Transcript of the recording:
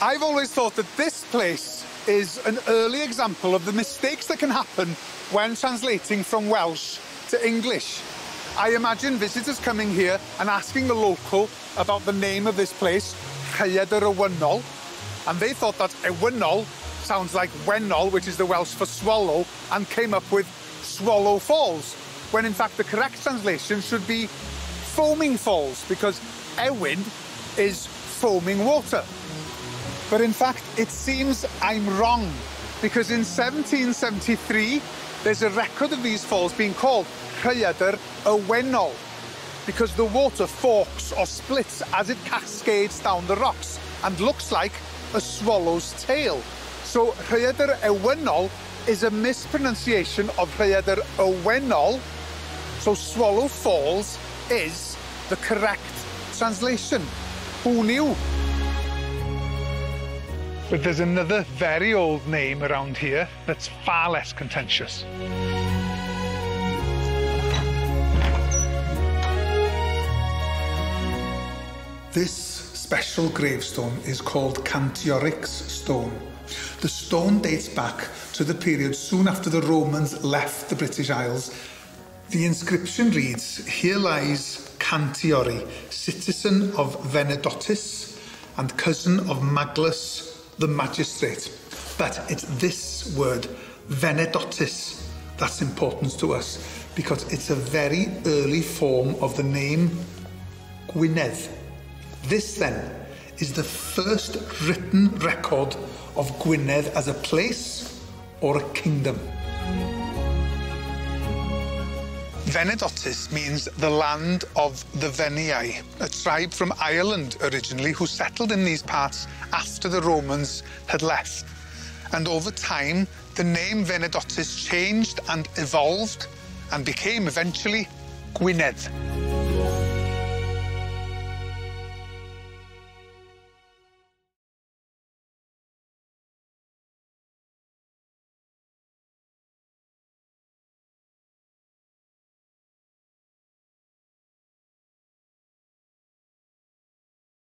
I've always thought that this place is an early example of the mistakes that can happen when translating from Welsh to English. I imagine visitors coming here and asking the local about the name of this place, Rhaeadr Ewynnol, and they thought that Ewynnol sounds like Wennol, which is the Welsh for swallow, and came up with Swallow Falls, when in fact the correct translation should be Foaming Falls, because Ewyn is foaming water. But in fact, it seems I'm wrong, because in 1773, there's a record of these falls being called Rhaeadr y Wennol, because the water forks or splits as it cascades down the rocks and looks like a swallow's tail. So Rhaeadr Ewynnol is a mispronunciation of Rhaeadr y Wennol. So Swallow Falls is the correct translation. Who knew? But there's another very old name around here that's far less contentious. This special gravestone is called Cantiorix stone. The stone dates back to the period soon after the Romans left the British Isles. The inscription reads, Here lies Cantiori, citizen of Venedotis and cousin of Maglus the magistrate. But it's this word, Venedotis, that's important to us because it's a very early form of the name Gwynedd. This then is the first written record of Gwynedd as a place or a kingdom. Venedotis means the land of the Venii, a tribe from Ireland originally who settled in these parts after the Romans had left. And over time, the name Venedotis changed and evolved and became eventually Gwynedd.